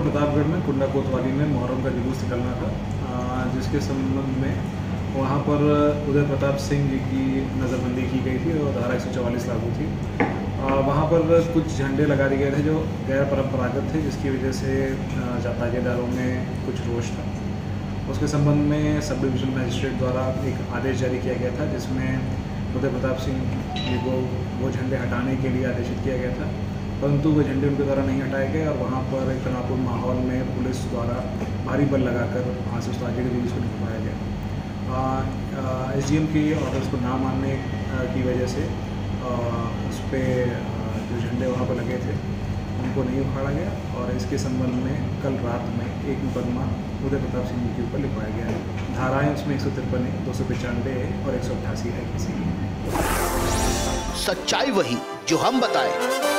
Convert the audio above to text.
पर प्रतापगढ़ में, कुंडा कोतवाली में मुहर्रम का जुलूस निकलना था। जिसके संबंध में वहाँ पर उदय प्रताप सिंह जी की नज़रबंदी की गई थी और धारा एक लागू थी। वहाँ पर कुछ झंडे लगा दिए गए थे जो गैर परम्परागत थे, जिसकी वजह से जातागेदारों में कुछ रोष था। उसके संबंध में सब डिविजनल मजिस्ट्रेट द्वारा एक आदेश जारी किया गया था, जिसमें उदय प्रताप सिंह जी को वो झंडे हटाने के लिए आदेशित किया गया था। परंतु वो झंडे उनके द्वारा नहीं हटाए गए और वहाँ पर एक तनावपूर्ण माहौल में पुलिस द्वारा भारी बल लगाकर वहाँ से उस ट्रैजेडी जुलूस को निकलवाया गया। एस डी एम के ऑर्डर्स को ना मानने की वजह से उस पर जो झंडे वहाँ पर लगे थे, उनको नहीं उखाड़ा गया और इसके संबंध में कल रात में एक मुकदमा उदय प्रताप सिंह के ऊपर लिखवाया गया है। धाराएँ उसमें एक सौ तिरपन है दो सौ पचानवे है और एक सौ अट्ठासी है। किसी सच्चाई वही जो हम बताएँ।